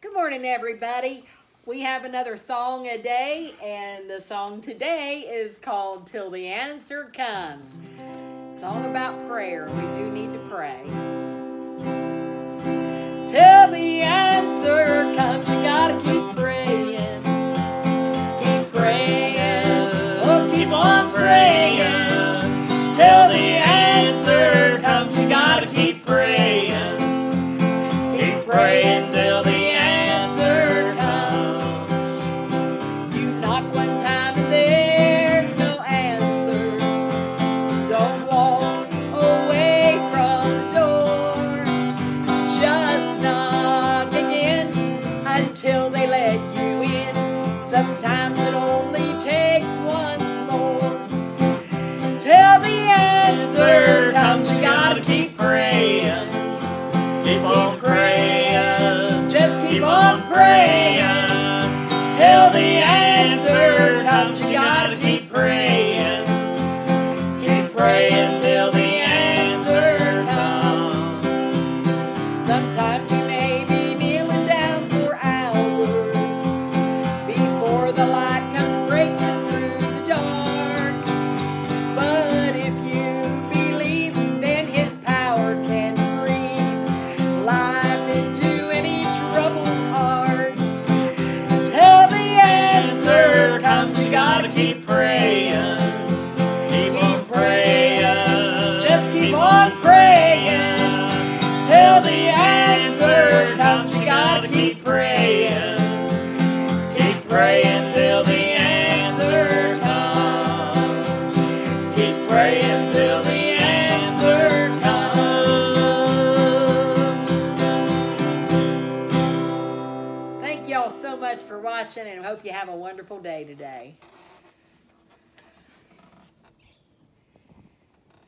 Good morning, everybody. We have another song a day, and the song today is called Till the Answer Comes. It's all about prayer. We do need to pray. Till the answer comes, you gotta keep praying. Keep praying. Oh, keep on praying. Till the answer comes, you gotta keep praying. Keep praying Sometimes it only takes once more. Till the answer comes, you gotta keep praying. Keep on praying. Just keep on praying. Till the answer comes, you gotta keep praying. Keep praying till the answer comes. Sometimes you may keep praying. Keep on praying. Just keep on praying. Till the answer comes, you gotta keep praying. Keep praying till the answer comes. Keep praying till the answer comes. Thank y'all so much for watching and hope you have a wonderful day today.